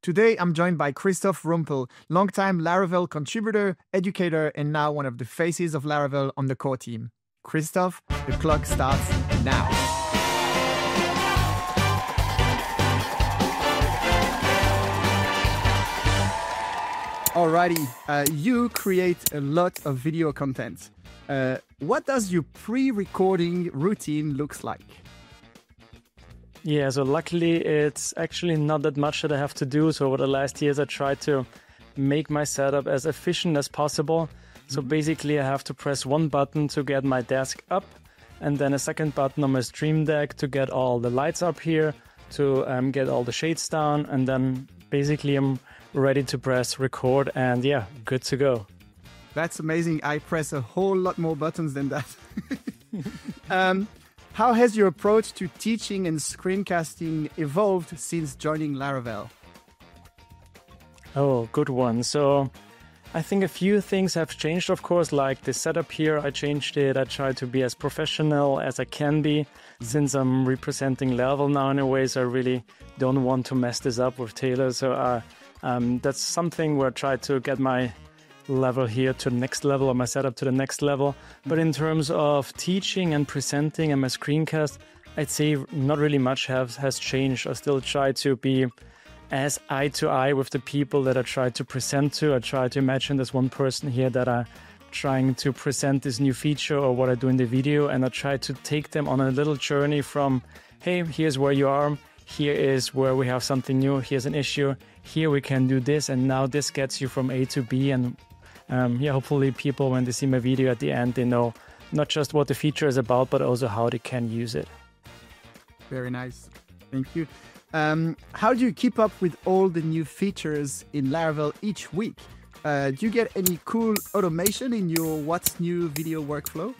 Today, I'm joined by Christoph Rumpel, longtime Laravel contributor, educator, and now one of the faces of Laravel on the core team. Christoph, the clock starts now. Alrighty, uh, you create a lot of video content. Uh, what does your pre-recording routine looks like? Yeah, so luckily it's actually not that much that I have to do. So over the last years, I tried to make my setup as efficient as possible. So mm-hmm. basically, I have to press one button to get my desk up, and then a second button on my Stream Deck to get all the lights up here, to um, get all the shades down, and then basically I'm ready to press record, and yeah, good to go. That's amazing. I press a whole lot more buttons than that. um, how has your approach to teaching and screencasting evolved since joining Laravel? Oh, good one. So, I think a few things have changed, of course, like the setup here. I changed it. I try to be as professional as I can be since I'm representing Laravel now in a way. So, I really don't want to mess this up with Taylor. So, uh, um, that's something where I try to get my level here to the next level or my setup to the next level. But in terms of teaching and presenting and my screencast, I'd say not really much has, has changed. I still try to be as eye to eye with the people that I try to present to. I try to imagine there's one person here that I trying to present this new feature or what I do in the video and I try to take them on a little journey from hey here's where you are here is where we have something new here's an issue here we can do this and now this gets you from A to B and um, yeah, hopefully people when they see my video at the end, they know not just what the feature is about, but also how they can use it. Very nice. Thank you. Um, how do you keep up with all the new features in Laravel each week? Uh, do you get any cool automation in your what's new video workflow?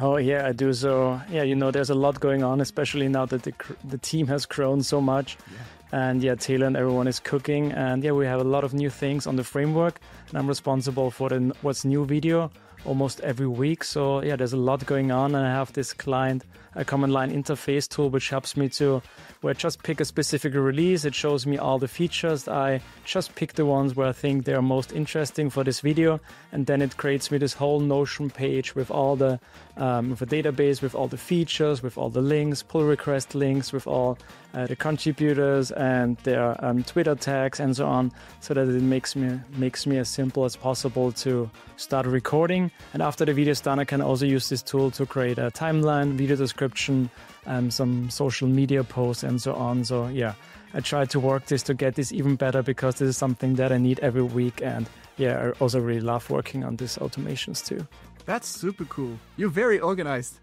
Oh yeah, I do. So yeah, you know, there's a lot going on, especially now that the the team has grown so much. Yeah and yeah, Taylor and everyone is cooking. And yeah, we have a lot of new things on the framework, and I'm responsible for the what's new video almost every week. So yeah, there's a lot going on, and I have this CLI a command line interface tool which helps me to where I just pick a specific release. It shows me all the features. I just pick the ones where I think they are most interesting for this video, and then it creates me this whole Notion page with all the um, with a database with all the features, with all the links, pull request links, with all uh, the contributors and their um, Twitter tags and so on, so that it makes me makes me as simple as possible to start recording. And after the video is done, I can also use this tool to create a timeline, video description, um, some social media posts, and so on. So yeah, I try to work this to get this even better because this is something that I need every week. And yeah, I also really love working on these automations too. That's super cool. You're very organized.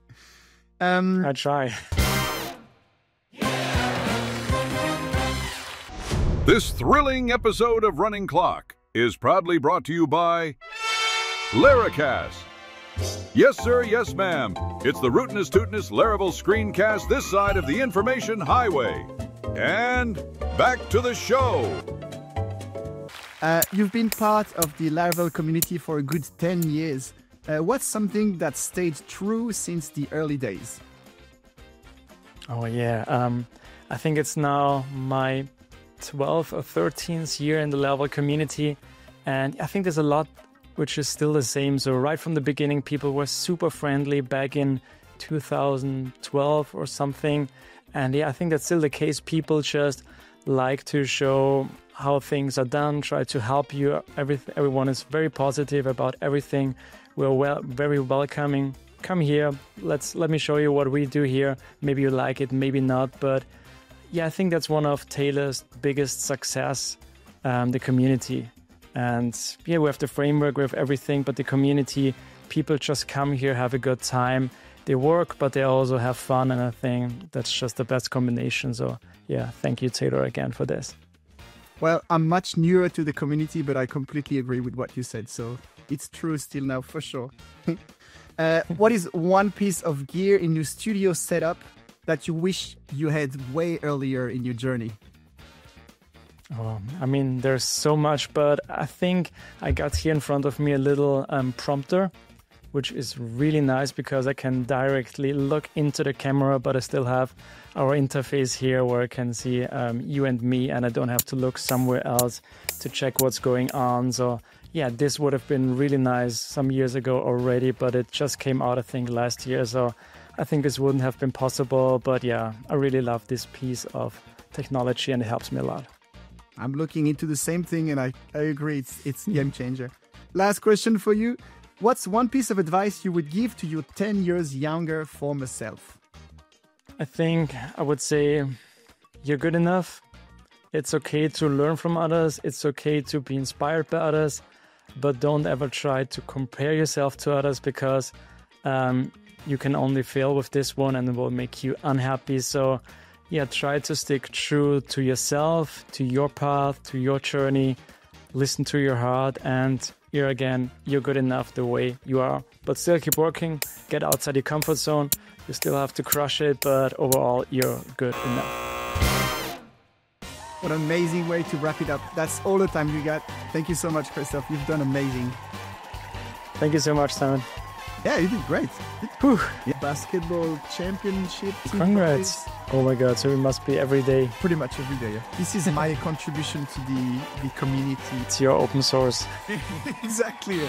um, I try. This thrilling episode of Running Clock is proudly brought to you by Laracast. Yes, sir, yes, ma'am. It's the rootinest tootinest Laravel screencast this side of the information highway. And back to the show. Uh, you've been part of the Laravel community for a good 10 years. Uh, what's something that stayed true since the early days? Oh, yeah. Um, I think it's now my 12th or 13th year in the Laravel community. And I think there's a lot which is still the same. So, right from the beginning, people were super friendly back in 2012 or something. And yeah, I think that's still the case. People just like to show how things are done, try to help you. Every, everyone is very positive about everything. We're well, very welcoming. Come here. Let's let me show you what we do here. Maybe you like it, maybe not. But yeah, I think that's one of Taylor's biggest success, um, the community. And yeah, we have the framework, we have everything, but the community, people just come here, have a good time. They work, but they also have fun. And I think that's just the best combination. So yeah, thank you, Taylor, again for this. Well, I'm much newer to the community, but I completely agree with what you said. So it's true still now for sure. uh, what is one piece of gear in your studio setup that you wish you had way earlier in your journey? Oh, I mean, there's so much, but I think I got here in front of me a little um, prompter. which is really nice because I can directly look into the camera, but I still have our interface here where I can see um, you and me, and I don't have to look somewhere else to check what's going on. So, yeah, this would have been really nice some years ago already, but it just came out, I think, last year. So, I think this wouldn't have been possible. But yeah, I really love this piece of technology and it helps me a lot. I'm looking into the same thing and I, I agree it's it's game changer. Last question for you. What's one piece of advice you would give to your 10 years younger former self? I think I would say you're good enough. It's okay to learn from others. It's okay to be inspired by others, but don't ever try to compare yourself to others because um, you can only fail with this one and it will make you unhappy. So, yeah, try to stick true to yourself, to your path, to your journey. Listen to your heart and here again, you're good enough the way you are. But still keep working, get outside your comfort zone. You still have to crush it, but overall, you're good enough. What an amazing way to wrap it up. That's all the time we got. Thank you so much, Christoph. You've done amazing. Thank you so much, Simon. Yeah, you did great. Whew. Yeah. Basketball championship. Congrats. Oh my god, so it must be every day. Pretty much every day, yeah. This is my contribution to the, the community. It's your open source. exactly.